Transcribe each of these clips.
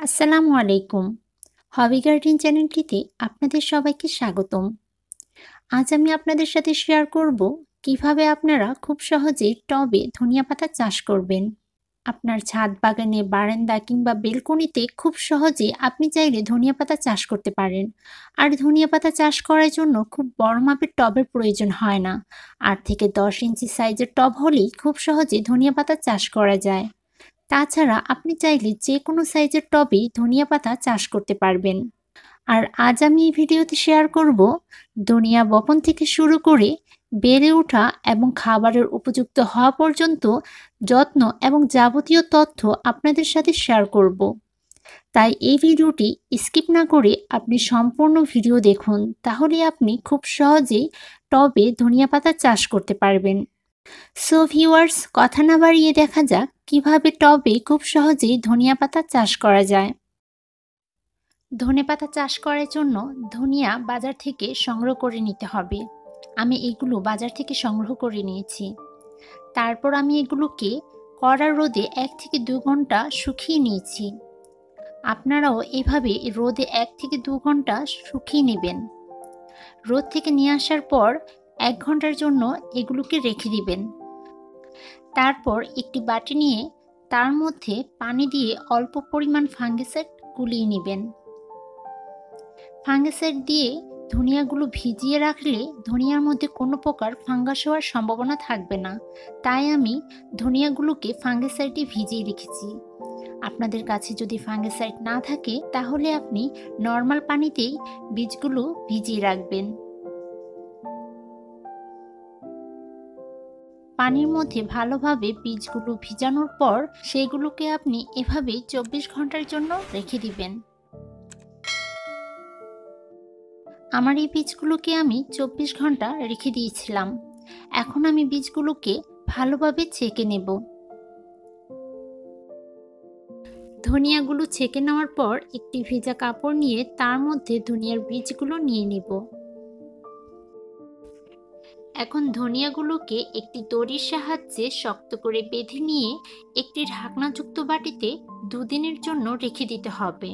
আসসালামু আলাইকুম। হবি গার্ডেন চ্যানেলটিতে আপনাদের সবাইকে স্বাগতম। আজ আমি আপনাদের সাথে শেয়ার করব কীভাবে আপনারা খুব সহজে টবে ধনিয়া পাতা চাষ করবেন। আপনার ছাদ বাগানে, বারান্দা কিংবা বেলকনিতে খুব সহজে আপনি চাইলে ধনিয়া পাতা চাষ করতে পারেন। আর ধনিয়া পাতা চাষ করার জন্য খুব বড় মাপের টবের প্রয়োজন হয় না। আট থেকে দশ ইঞ্চি সাইজের টব হলেই খুব সহজে ধনিয়া পাতা চাষ করা যায়। তাছাড়া আপনি চাইলে যে কোনো সাইজের টবেই ধনিয়া পাতা চাষ করতে পারবেন। আর আজ আমি এই ভিডিওতে শেয়ার করব ধনিয়া বপন থেকে শুরু করে বেড়ে ওঠা এবং খাবারের উপযুক্ত হওয়া পর্যন্ত যত্ন এবং যাবতীয় তথ্য আপনাদের সাথে শেয়ার করব। তাই এই ভিডিওটি স্কিপ না করে আপনি সম্পূর্ণ ভিডিও দেখুন, তাহলে আপনি খুব সহজেই টবে ধনিয়া পাতা চাষ করতে পারবেন। সো ভিউয়ার্স কথা না বাড়িয়ে দেখা যাক কীভাবে টবে খুব সহজেই ধনিয়া পাতা চাষ করা যায়? ধনে পাতা চাষ করার জন্য ধনিয়া বাজার থেকে সংগ্রহ করে নিতে হবে। আমি এগুলো বাজার থেকে সংগ্রহ করে নিয়েছি। তারপর আমি এগুলোকে কড়া রোদে এক থেকে দু ঘণ্টা শুকিয়ে নিয়েছি। আপনারাও এভাবে রোদে এক থেকে দু ঘণ্টা শুকিয়ে নেবেন। রোদ থেকে নিয়ে আসার পর এক ঘণ্টার জন্য এগুলোকে রেখে দিবেন। তারপর একটি বাটি নিয়ে তার মধ্যে পানি দিয়ে অল্প পরিমাণ ফাঙ্গিসাইড গুলিয়ে নেবেন। ফাঙ্গিসাইড দিয়ে ধনিয়াগুলো ভিজিয়ে রাখলে ধনিয়ার মধ্যে কোনো প্রকার ফাঙ্গাস হওয়ার সম্ভাবনা থাকবে না। তাই আমি ধনিয়াগুলোকে ফাঙ্গিসাইডে ভিজিয়ে রেখেছি। আপনাদের কাছে যদি ফাঙ্গিসাইড না থাকে, তাহলে আপনি নর্মাল পানিতেই বীজগুলো ভিজিয়ে রাখবেন। পানির মধ্যে ভালোভাবে বীজগুলো ভিজানোর পর সেগুলোকে আপনি এভাবে চব্বিশ ঘণ্টার জন্য রেখে দিবেন। আমার এই বীজগুলোকে আমি চব্বিশ ঘণ্টা রেখে দিয়েছিলাম। এখন আমি বীজগুলোকে ভালোভাবে ছেঁকে নেব। ধনিয়াগুলো ছেঁকে নেওয়ার পর একটি ভেজা কাপড় নিয়ে তার মধ্যে ধনিয়ার বীজগুলো নিয়ে নেব। এখন ধনিয়াগুলোকে একটি দড়ির সাহায্যে শক্ত করে বেঁধে নিয়ে একটি ঢাকনাযুক্ত বাটিতে দুদিনের জন্য রেখে দিতে হবে।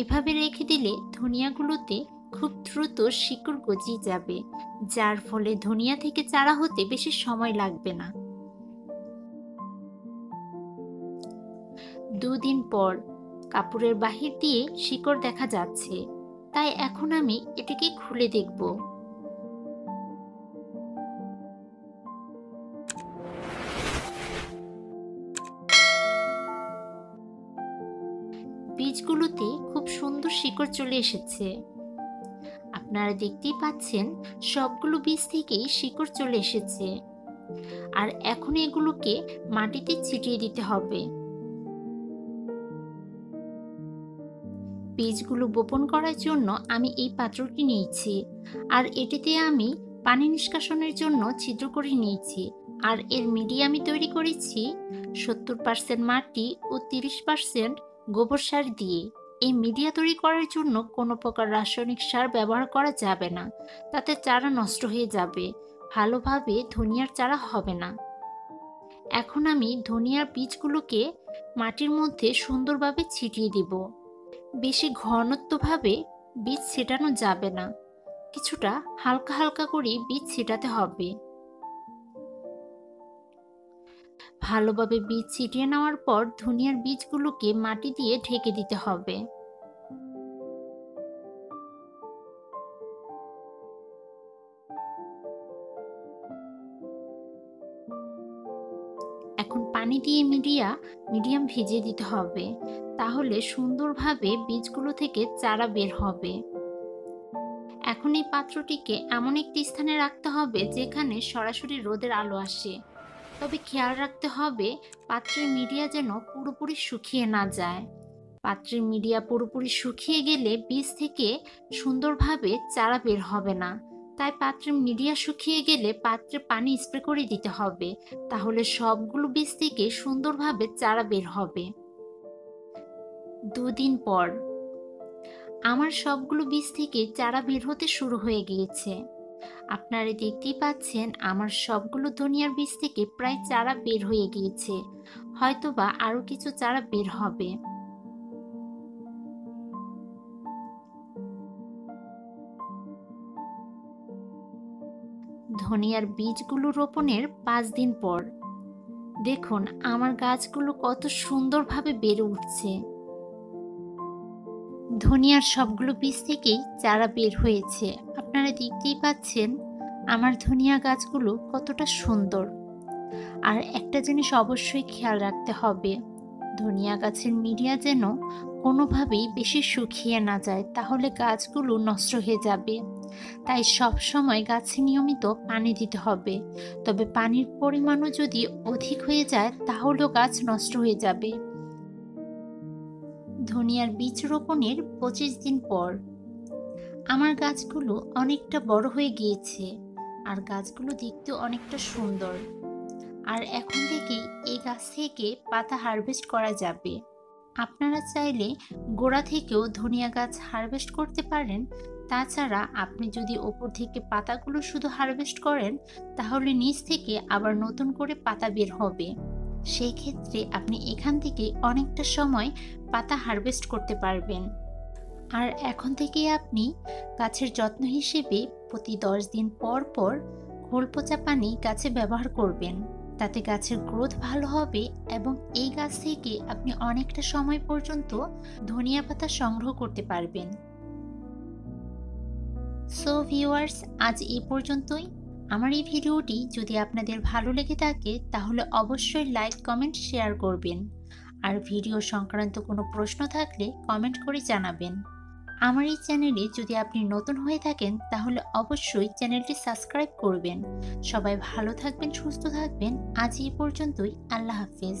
এভাবে রেখে দিলে ধনিয়াগুলোতে খুব দ্রুত শিকড় গজিয়ে যাবে, যার ফলে ধনিয়া থেকে চারা হতে বেশি সময় লাগবে না। দুদিন পর কাপড়ের বাহির দিয়ে শিকড় দেখা যাচ্ছে, তাই এখন আমি এটিকে খুলে দেখব। শিকড় চলে এসেছে। আপনারা দেখতেই পাচ্ছেন, সবগুলো বীজ থেকেই শিকড় চলে এসেছে। আর এখন এগুলোকে মাটিতে ছিটিয়ে দিতে হবে। বীজগুলো বপন করার জন্য আমি এই পাত্রটি নিয়েছি। আর এটিতে আমি পানি নিষ্কাশনের জন্য ছিদ্র করে নিয়েছি। আর এর মিডিয়ামি তৈরি করেছি সত্তর পার্সেন্ট মাটি ও তিরিশ পার্সেন্ট গোবর সার দিয়ে। এই মিডিয়া তৈরি করার জন্য কোনো প্রকার রাসায়নিক সার ব্যবহার করা যাবে না। তাতে চারা নষ্ট হয়ে যাবে। ভালোভাবে ধনিয়ার চারা হবে না। এখন আমি ধনিয়ার বীজগুলোকে মাটির মধ্যে সুন্দরভাবে ছিটিয়ে দিব। বেশি ঘনত্বভাবে বীজ ছেটানো যাবে না। কিছুটা হালকা হালকা করে বীজ ছেটাতে হবে। ভালোভাবে বীজ ছিটিয়ে নেওয়ার পর ধনিয়ার বীজগুলোকে মাটি দিয়ে ঢেকে দিতে হবে। এখন পানি দিয়ে মিডিয়া, মিডিয়াম ভিজিয়ে দিতে হবে, তাহলে সুন্দরভাবে বীজগুলো থেকে চারা বের হবে। এখন এই পাত্রটিকে এমন একটি স্থানে রাখতে হবে যেখানে সরাসরি রোদের আলো আসে। তবে খেয়াল রাখতে হবে, পাত্রের মিডিয়া যেন পুরোপুরি শুকিয়ে না যায়। পাত্রের মিডিয়া পুরোপুরি শুকিয়ে গেলে বীজ থেকে সুন্দরভাবে চারা বের হবে না। তাই পাত্রের মিডিয়া শুকিয়ে গেলে পাত্রে পানি স্প্রে করে দিতে হবে, তাহলে সবগুলো বীজ থেকে সুন্দরভাবে চারা বের হবে। দুদিন পর। আমার সবগুলো বীজ থেকে চারা বের হতে শুরু হয়ে গিয়েছে। আপনারা দেখতেই পাচ্ছেন আমার সবগুলো ধনিয়ার বীজ থেকে প্রায় চারা বের হয়ে গিয়েছে। হয়তোবা আরও কিছু চারা বের হবে। ধনিয়ার বীজগুলো রোপণের পাঁচ দিন পর। দেখুন, আমার গাছগুলো কত সুন্দরভাবে বেড়ে উঠছে। ধনিয়ার সবগুলো বীজ থেকেই চারা বের হয়েছে। আপনারা দেখতেই পাচ্ছেন, আমার ধনিয়া গাছগুলো কতটা সুন্দর। আর একটা জিনিস অবশ্যই খেয়াল রাখতে হবে, ধনিয়া গাছের মিডিয়া যেন কোনোভাবেই বেশি শুকিয়ে না যায়, তাহলে গাছগুলো নষ্ট হয়ে যাবে। তাই সব সময় গাছে নিয়মিত পানি দিতে হবে। তবে পানির পরিমাণও যদি অধিক হয়ে যায়, তাহলেও গাছ নষ্ট হয়ে যাবে। ধনিয়ার বীজ রোপণের পঁচিশ দিন পর। আমার গাছগুলো অনেকটা বড় হয়ে গিয়েছে আর গাছগুলো দেখতে অনেকটা সুন্দর। আর এখন থেকেই এই গাছ থেকে পাতা হারভেস্ট করা যাবে। আপনারা চাইলে গোড়া থেকেও ধনিয়া গাছ হারভেস্ট করতে পারেন। তাছাড়া আপনি যদি ওপর থেকে পাতাগুলো শুধু হারভেস্ট করেন, তাহলে নিচ থেকে আবার নতুন করে পাতা বের হবে। সেই ক্ষেত্রে আপনি এখান থেকে অনেকটা সময় পাতা হারভেস্ট করতে পারবেন। আর এখন থেকে আপনি গাছের যত্ন হিসেবে প্রতি দশ দিন পর পর খোল পচা পানি গাছে ব্যবহার করবেন। তাতে গাছের গ্রোথ ভালো হবে এবং এই গাছ থেকে আপনি অনেকটা সময় পর্যন্ত ধনিয়া পাতা সংগ্রহ করতে পারবেন। সো ভিউয়ার্স আজ এই পর্যন্তই। আমার এই ভিডিওটি যদি আপনাদের ভালো লেগে থাকে, তাহলে অবশ্যই লাইক কমেন্ট শেয়ার করবেন। আর ভিডিও সংক্রান্ত কোনো প্রশ্ন থাকলে কমেন্ট করে জানাবেন। আমার এই চ্যানেলে যদি আপনি নতুন হয়ে থাকেন, তাহলে অবশ্যই চ্যানেলটি সাবস্ক্রাইব করবেন। সবাই ভালো থাকবেন, সুস্থ থাকবেন। আজ এই পর্যন্তই। আল্লাহ হাফেজ।